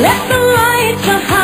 Let the light shine.